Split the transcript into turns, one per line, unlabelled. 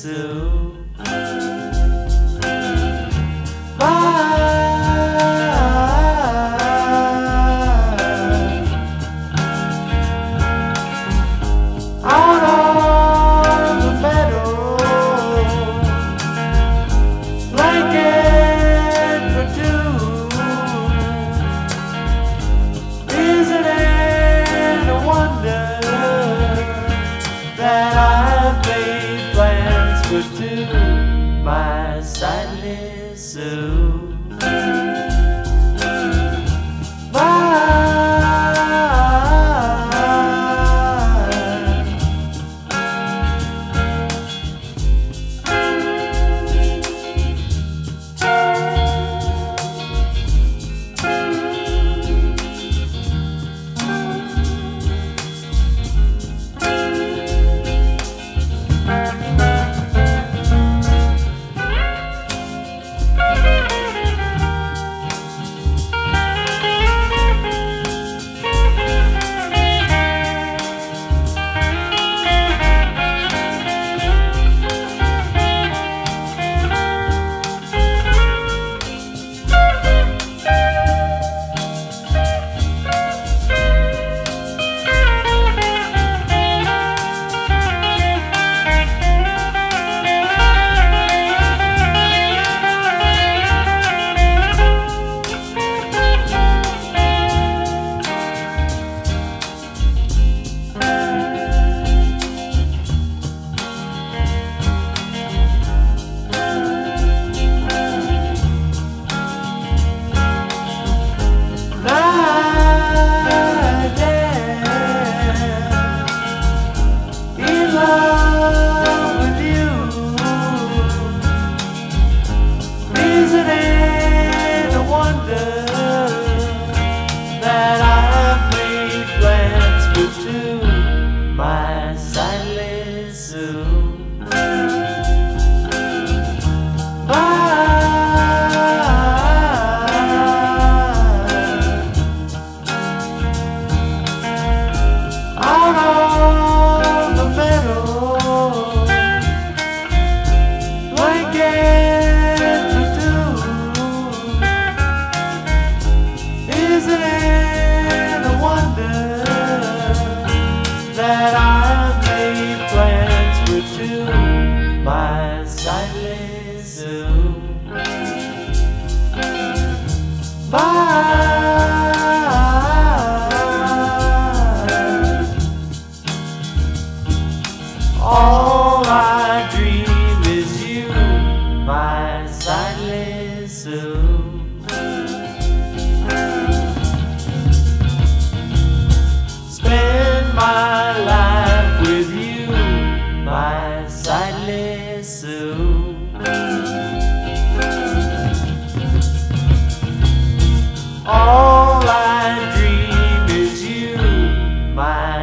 So. Sightless